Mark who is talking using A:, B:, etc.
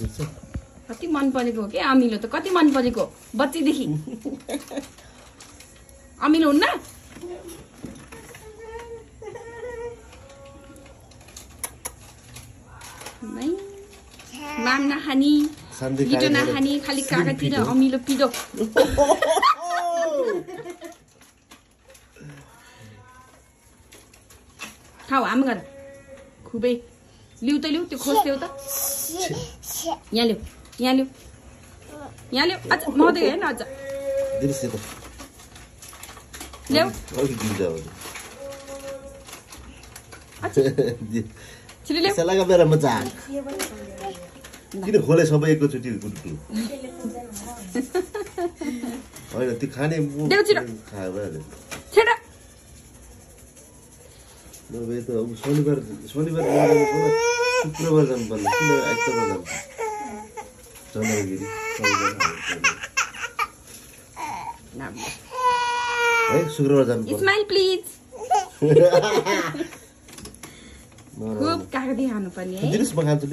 A: कति मन परेको हो कि? अमिलो त कति मन परेको बच्चीदेखि। अमिलो हुन्न? नै माम नखाने
B: कागज
A: नखाने खालि
B: पिरो।
A: अमिलो पिरो। खाऊ आम गर खुबै। लिउ त लिउ त्यो खोज त्यो त यहाँ यहाँ यहाँ लिउ अझ मदै होइन अझ। छिटो
B: मजाक किन खोले सबै एकैचोटि होइन त्यो खाने नभए त अब शनिबार शनिबार शुक्रबार जानु पर्ला किन आइतबार जानु चन्द्रगिरी है शुक्रबार जानु
A: स्माइल प्लिज। खुब
B: दिनुहोस् म खान्छु